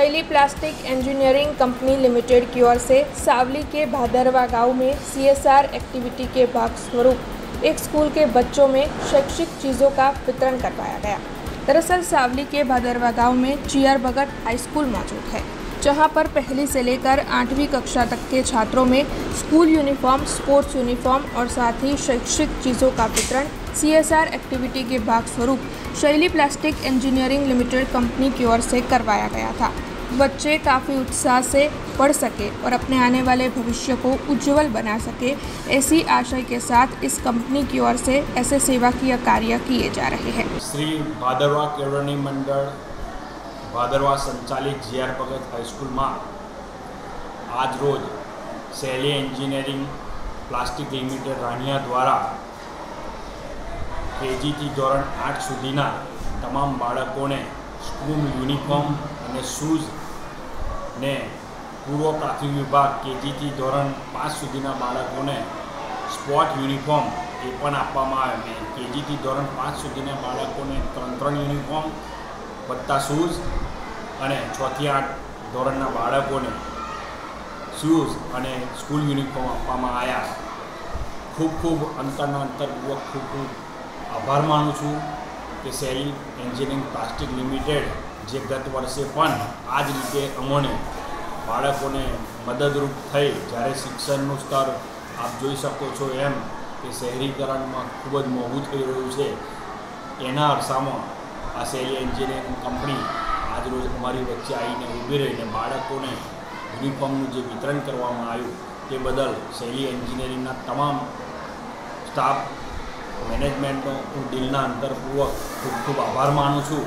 शैली plastic engineering company limited की ओर से सावली के भादरवा गाँव में सीएसआर एक्टिविटी के भाग स्वरूप एक स्कूल के बच्चों में शैक्षिक चीज़ों का वितरण करवाया गया। दरअसल सावली के भादरवा गाँव में चियर बगट हाई स्कूल मौजूद है, जहाँ पर पहली से लेकर आठवीं कक्षा तक के छात्रों में स्कूल यूनिफॉर्म, स्पोर्ट्स यूनिफॉर्म और साथ ही शैक्षिक चीज़ों का वितरण सीएसआर एक्टिविटी के भाग स्वरूप शैली प्लास्टिक इंजीनियरिंग लिमिटेड कंपनी की ओर से करवाया गया था। बच्चे काफ़ी उत्साह से पढ़ सके और अपने आने वाले भविष्य को उज्जवल बना सके ऐसी आशय के साथ इस कंपनी की ओर से ऐसे सेवा की कार्य किए जा रहे हैं શ્રી ભાદરવા કેળવણી મંડળ ભાદરવા સંચાલિત જીઆર ભગત હાઈસ્કૂલમાં આજ રોજ શૈલી એન્જિનિયરિંગ પ્લાસ્ટિક લિમિટેડ રાણિયા દ્વારા કેજીથી ધોરણ આઠ સુધીના તમામ બાળકોને સ્કૂલ યુનિફોર્મ અને શૂઝ ને પૂર્વ પ્રાથમિક વિભાગ કેજીથી ધોરણ પાંચ સુધીના બાળકોને સ્પોર્ટ યુનિફોર્મ એ પણ આપવામાં આવે છે. કેજીથી ધોરણ પાંચ સુધીના બાળકોને ત્રણ ત્રણ યુનિફોર્મ, વત્તા શૂઝ અને છથી આઠ ધોરણના બાળકોને શૂઝ અને સ્કૂલ યુનિફોર્મ આપવામાં આવ્યા. ખૂબ ખૂબ અંતરના અંતરપૂર્વક ખૂબ ખૂબ આભાર માનું છું કે શેરી એન્જિનિયરિંગ પ્લાસ્ટિક લિમિટેડ જે ગત વર્ષે પણ આ જ રીતે અમોને બાળકોને મદદરૂપ થઈ જ્યારે શિક્ષણનું સ્તર આપ જોઈ શકો છો એમ કે શહેરીકરણમાં ખૂબ જ મોંઘું થઈ રહ્યું છે. એના અરસામાં આ શૈલી એન્જિનિયરિંગ કંપની આજરોજ અમારી વચ્ચે આવીને ઊભી રહીને બાળકોને યુનિફોર્મનું જે વિતરણ કરવામાં આવ્યું તે બદલ શૈલી એન્જિનિયરિંગના તમામ સ્ટાફ, મેનેજમેન્ટનો હું દિલના અંતરપૂર્વક ખૂબ ખૂબ આભાર માનું છું.